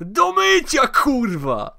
Do mycia, kurwa!